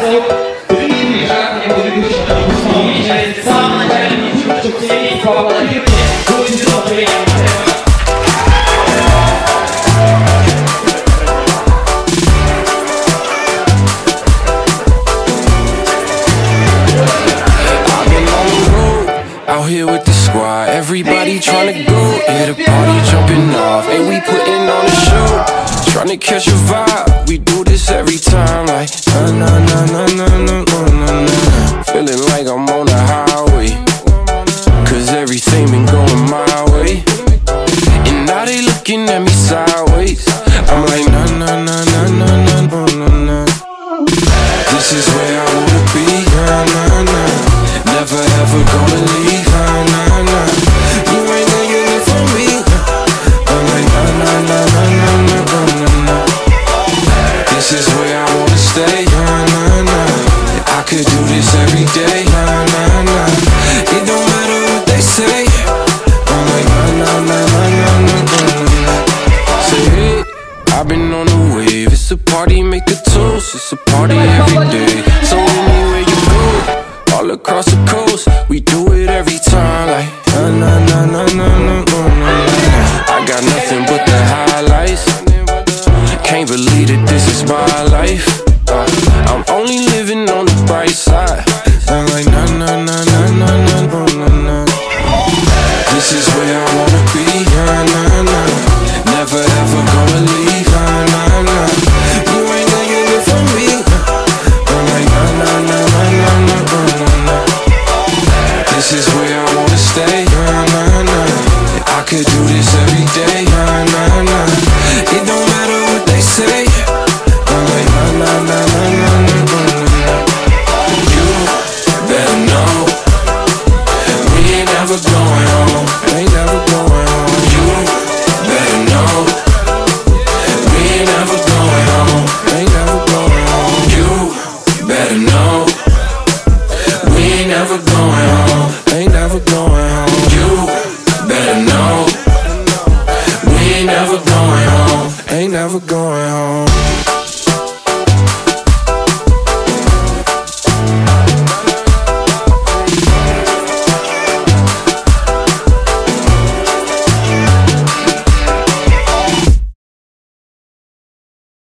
Państwu Widzimy, Out here with the squad, everybody trying to go. Yeah, the party jumping off, and we putting on a Tryna catch a vibe, we do this every time Like, na na na na na na, -na. I've been on the wave. It's a party, make a toast. It's a party every day. So anywhere you go, all across the coast, we do it every time. Like na na na na na na na na. I got nothing but the highlights. Can't believe that this is my life. Uh, I'm only living on the bright side. I'm like na na na na na na na na. This is could do this every day, nah, nah, nah It don't matter what they say I'm like, nah, nah, nah, nah, nah, nah, nah. You better know We ain't going home Ain't going home You better know We ain't never going home Ain't never going home You better know We ain't